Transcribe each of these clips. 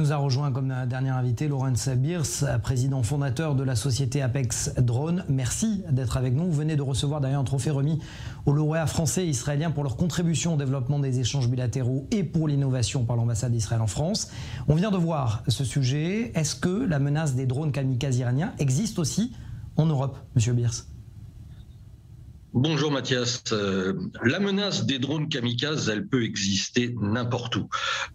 nous a rejoint comme dernier invité Laurence Birs, président fondateur de la société Apex Drone. Merci d'être avec nous. Vous venez de recevoir d'ailleurs un trophée remis aux lauréats français et israéliens pour leur contribution au développement des échanges bilatéraux et pour l'innovation par l'ambassade d'Israël en France. On vient de voir ce sujet. Est-ce que la menace des drones kamikazes iraniens existe aussi en Europe, Monsieur Birs? Bonjour Mathias. Euh, la menace des drones kamikazes, elle peut exister n'importe où.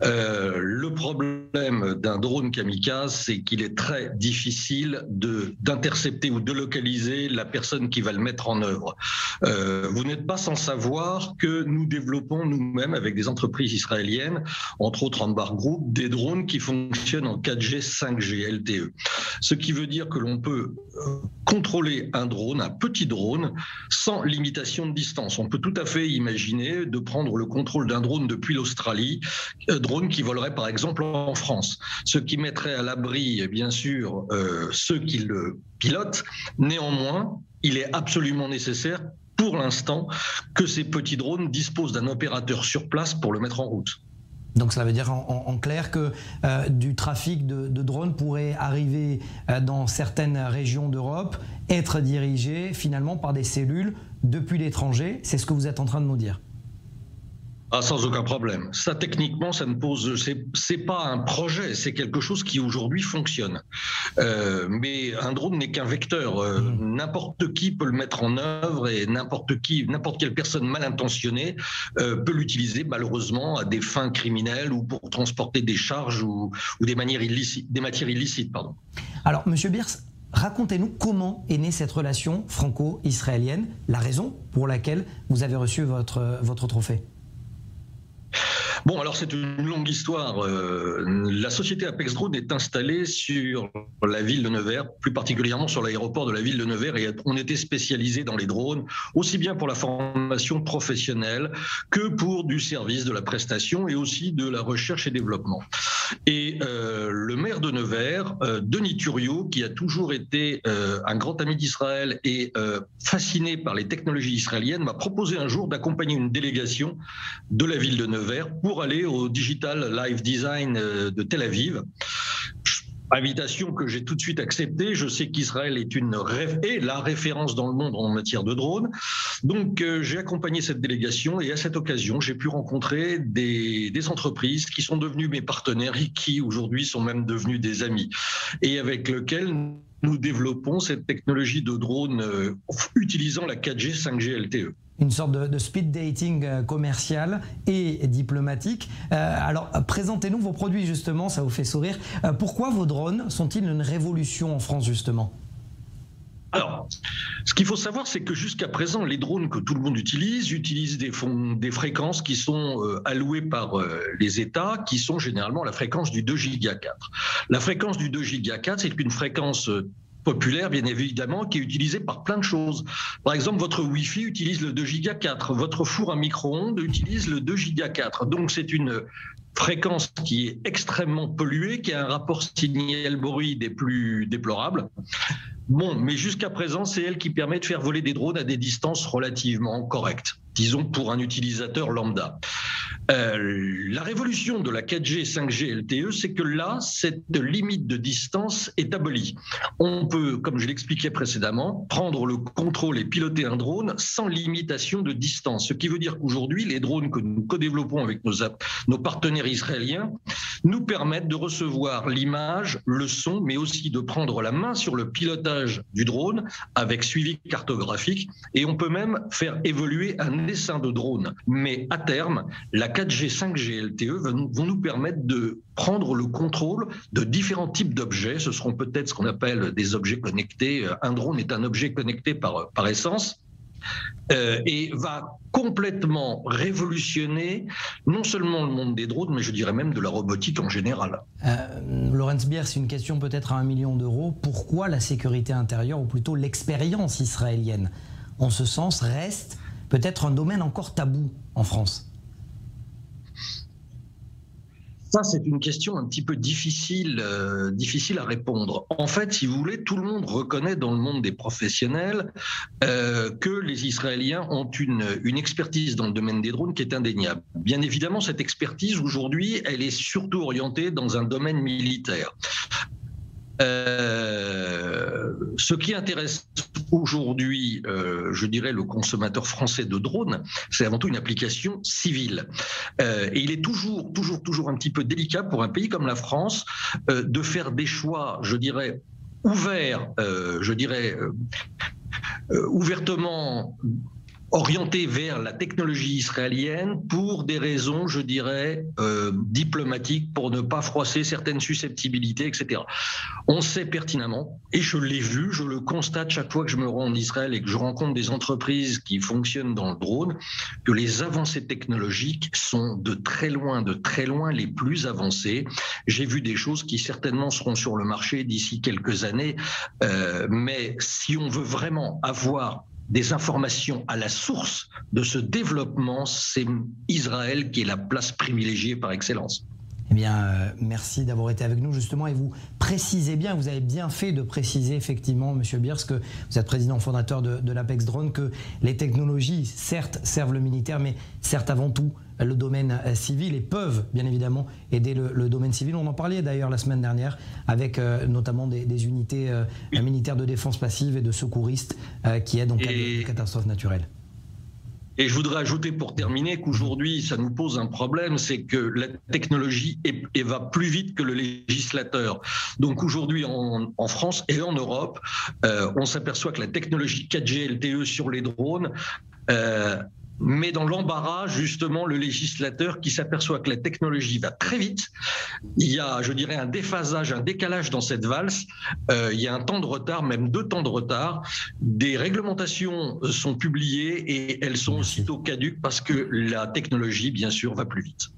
Euh, le problème d'un drone kamikaze, c'est qu'il est très difficile d'intercepter ou de localiser la personne qui va le mettre en œuvre. Euh, vous n'êtes pas sans savoir que nous développons nous-mêmes avec des entreprises israéliennes, entre autres Ambar Group, des drones qui fonctionnent en 4G, 5G, LTE. Ce qui veut dire que l'on peut contrôler un drone, un petit drone, sans limitation de distance. On peut tout à fait imaginer de prendre le contrôle d'un drone depuis l'Australie, un drone qui volerait par exemple en France, ce qui mettrait à l'abri, bien sûr, euh, ceux qui le pilotent. Néanmoins, il est absolument nécessaire pour l'instant que ces petits drones disposent d'un opérateur sur place pour le mettre en route. Donc cela veut dire en, clair que euh, du trafic de, drones pourrait arriver euh, dans certaines régions d'Europe, être dirigé finalement par des cellules depuis l'étranger. C'est ce que vous êtes en train de nous dire. Ah, sans aucun problème. Ça, techniquement, ça ne pose. C'est pas un projet, c'est quelque chose qui aujourd'hui fonctionne. Euh, mais un drone n'est qu'un vecteur. Euh, mmh. N'importe qui peut le mettre en œuvre et n'importe qui, n'importe quelle personne mal intentionnée euh, peut l'utiliser malheureusement à des fins criminelles ou pour transporter des charges ou, des manières illicites, des matières illicites, pardon. Alors, Monsieur Bierce, Racontez-nous comment est née cette relation franco-israélienne, la raison pour laquelle vous avez reçu votre, votre trophée. Bon, alors c'est une longue histoire. Euh, la société Apex Drone est installée sur la ville de Nevers, plus particulièrement sur l'aéroport de la ville de Nevers, et on était spécialisé dans les drones, aussi bien pour la formation professionnelle que pour du service de la prestation et aussi de la recherche et développement. Et euh, le maire de Nevers, euh, Denis Thuriot, qui a toujours été un grand ami d'Israël et fasciné par les technologies israéliennes, m'a proposé un jour d'accompagner une délégation de la ville de Nevers pour aller au Digital Live Design euh, de Tel Aviv. Invitation que j'ai tout de suite acceptée. Je sais qu'Israël est une est la référence dans le monde en matière de drones. Donc euh, j'ai accompagné cette délégation et à cette occasion, j'ai pu rencontrer des, entreprises qui sont devenues mes partenaires et qui aujourd'hui sont même devenues des amis et avec lesquels nous développons cette technologie de drone euh, utilisant la 4G, 5G LTE une sorte de, speed dating euh, commercial et diplomatique. Euh, alors, présentez-nous vos produits justement, ça vous fait sourire. pourquoi vos drones sont-ils une révolution en France justement? Alors, ce qu'il faut savoir, c'est que jusqu'à présent, les drones que tout le monde utilise utilisent des, fréquences qui sont allouées par les États, qui sont généralement la fréquence du 2 giga 4. La fréquence du 2 giga 4, c'est une fréquence populaire, bien évidemment, qui est utilisé par plein de choses. Par exemple, votre Wi-Fi utilise le 2 giga 4, votre four à micro-ondes utilise le 2 giga 4. Donc, c'est une fréquence qui est extrêmement polluée, qui a un rapport signal-bruit des plus déplorables. Bon, mais jusqu'à présent, c'est elle qui permet de faire voler des drones à des distances relativement correctes, disons pour un utilisateur lambda. Euh, la révolution de la 4G, 5G, LTE, c'est que là, cette limite de distance est abolie. On peut, comme je l'expliquais précédemment, prendre le contrôle et piloter un drone sans limitation de distance. Ce qui veut dire qu'aujourd'hui, les drones que nous co-développons avec nos, nos partenaires israéliens nous permettent de recevoir l'image, le son, mais aussi de prendre la main sur le pilotage du drone avec suivi cartographique. Et on peut même faire évoluer un dessin de drone. Mais à terme, la 4G, 5G, LTE vont nous permettre de prendre le contrôle de différents types d'objets. Ce seront peut-être ce qu'on appelle des objets connectés. Un drone est un objet connecté par, par essence. Euh, et va complètement révolutionner non seulement le monde des drones, mais je dirais même de la robotique en général. Euh, Laurence Bier, c'est une question peut-être à un million d'euros. Pourquoi la sécurité intérieure, ou plutôt l'expérience israélienne, en ce sens, reste peut-être un domaine encore tabou en France? Ça, c'est une question un petit peu difficile, euh, difficile à répondre. En fait, si vous voulez, tout le monde reconnaît dans le monde des professionnels euh, que les Israéliens ont une, une expertise dans le domaine des drones qui est indéniable. Bien évidemment, cette expertise, aujourd'hui, elle est surtout orientée dans un domaine militaire. Euh, ce qui intéresse aujourd'hui, euh, je dirais, le consommateur français de drones, c'est avant tout une application civile. Euh, et il est toujours, toujours, toujours un petit peu délicat pour un pays comme la France de faire des choix, je dirais, ouverts, je dirais, ouvertement orienté vers la technologie israélienne pour des raisons, je dirais, euh, diplomatiques, pour ne pas froisser certaines susceptibilités, etc. On sait pertinemment, et je l'ai vu, je le constate chaque fois que je me rends en Israël et que je rencontre des entreprises qui fonctionnent dans le drone, que les avancées technologiques sont de très loin, de très loin les plus avancées. J'ai vu des choses qui certainement seront sur le marché d'ici quelques années, euh, mais si on veut vraiment avoir des informations à la source de ce développement, c'est Israël qui est la place privilégiée par excellence. Eh bien, euh, merci d'avoir été avec nous justement et vous précisez bien, vous avez bien fait de préciser effectivement, Monsieur Biers, que vous êtes président fondateur de, de l'Apex Drone, que les technologies, certes, servent le militaire, mais certes avant tout le domaine euh, civil et peuvent bien évidemment aider le, domaine civil. On en parlait d'ailleurs la semaine dernière avec euh, notamment des, unités militaires de défense passive et de secouristes qui aident en cas de catastrophe naturelle. Et je voudrais ajouter pour terminer qu'aujourd'hui, ça nous pose un problème, c'est que la technologie va plus vite que le législateur. Donc aujourd'hui, en, France et en Europe, euh, on s'aperçoit que la technologie 4G LTE sur les drones euh, mais dans l'embarras, justement, le législateur qui s'aperçoit que la technologie va très vite. Il y a, je dirais, un déphasage, un décalage dans cette valse. Euh, il y a un temps de retard, même deux temps de retard. Des réglementations sont publiées et elles sont aussitôt caduques parce que la technologie, bien sûr, va plus vite.